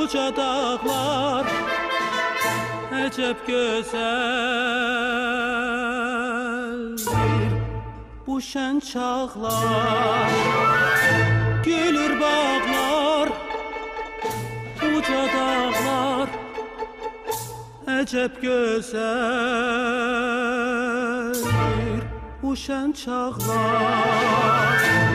uca dağlar Əcəb gözəldir bu şən çağlar Gülür bağlar, uca dağlar Əcəb gözəldir bu şən çağlar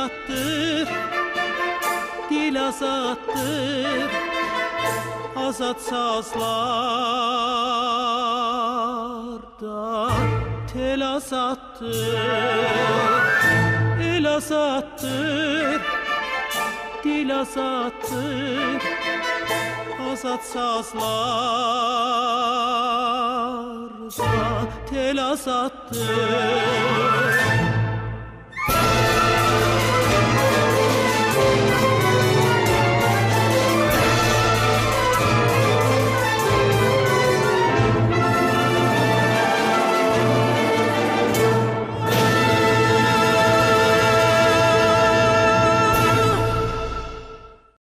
El azaddır, dil azaddır Azad sazlarda tel azattır El azattır, dil azattır Azad sazlarda tel azattır